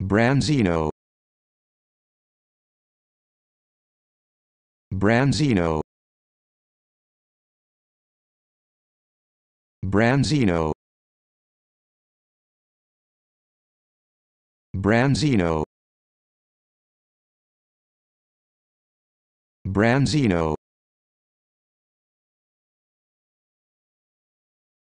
Branzino. Branzino. Branzino. Branzino. Branzino.